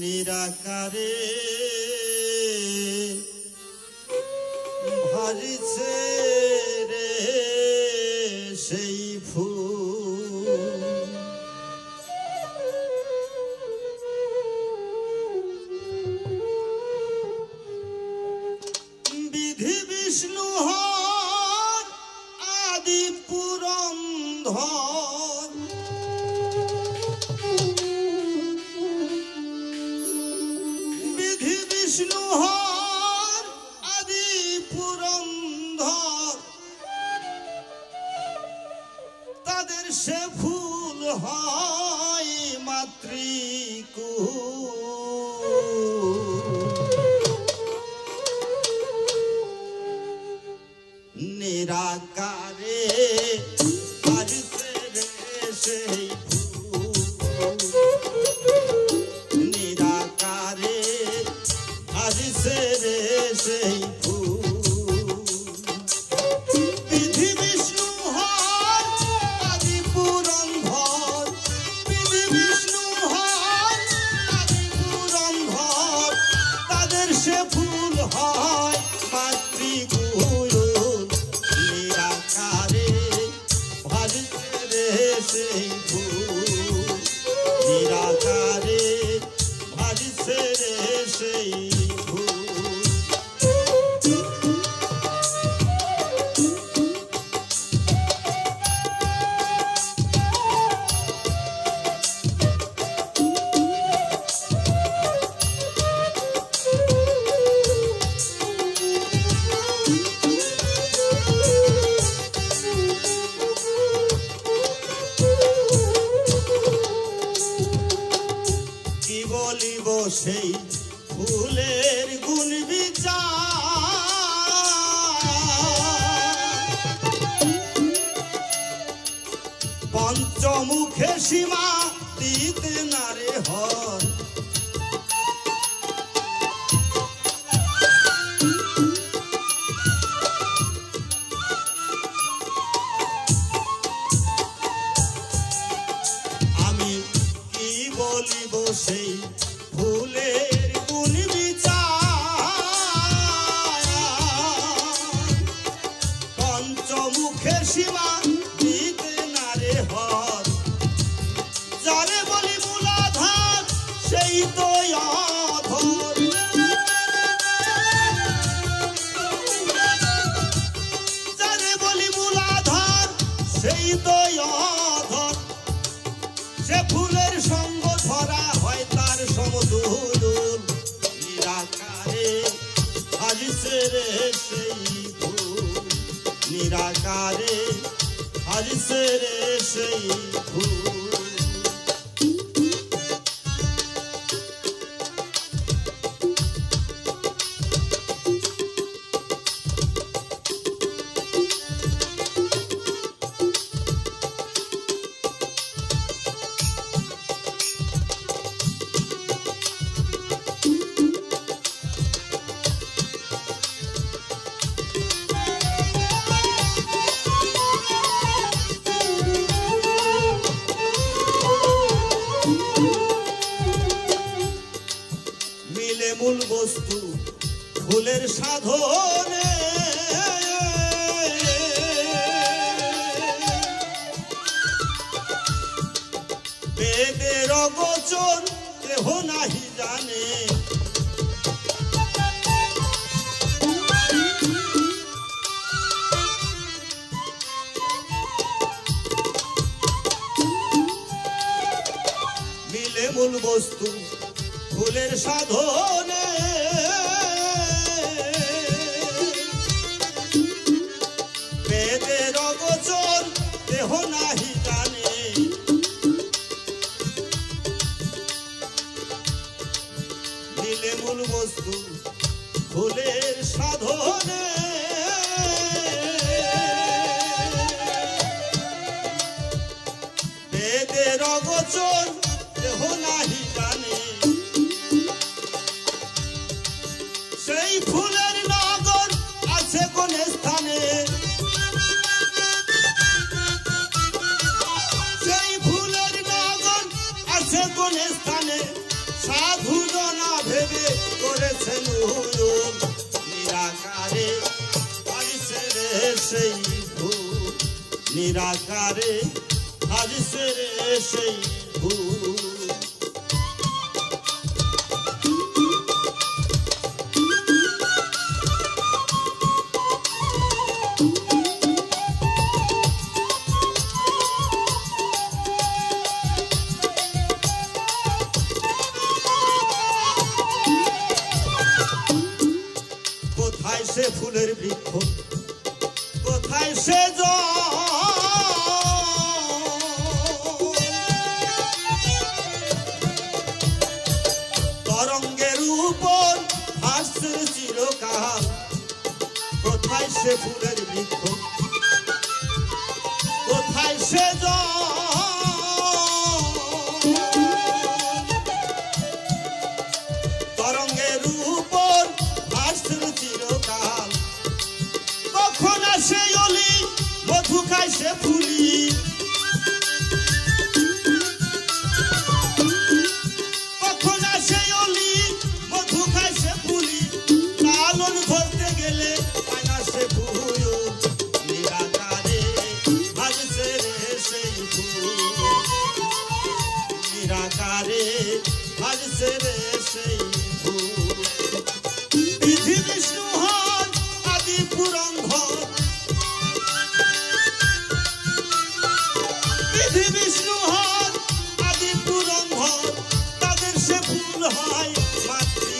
নিরাকারে ভারিছে রে সেই ফুল। বিধি বিষ্ণু হর আদি পুরন্ধর সে ফুল হয় মাতৃকু নিরাকারে সেই ফুল নিরাকারে বাজছে রে সেই হয় মাতৃগুরু নিরাকারে ভাজতে রে সেই ফুল নিরাকারে ভাজছে রে সেই বলিব সেই ফুলের গুণ পঞ্চমুখে সীমা দিতে নারে হর। আমি কি বলিব সেই সেই দয়াধর সে ফুলের সঙ্গ ধরা হয় তার সমদূর। নিরাকারে হারিছে রে সেই ফুল। নিরাকারে হারিছে রে সেই ফুল। বস্তু ফুলের সাধনে। বেদের অগোচর কেহ নাহি জানে। মিলে মূল বস্তু ফুলের সাধনে। বস্তু ফুলের সাধনে। বেদের অগোচর দেহ নাহি জানে। সেই ফুলের নগর আছে কোন স্থানে? সেই ফুলের নগর আছে কোন স্থানে? সাধু জনা ভেবে করেছেন নিরাকারে হারিসে সেই ভূত। নিরাকারে সেই কোথায় সে তরঙ্গের উপর ভাসছে চিরকাল কোথায় সে ফুলের বৃক্ষ? কোথায় সে তরঙ্গের mas é polícia. যে ফুল হয় মাতৃ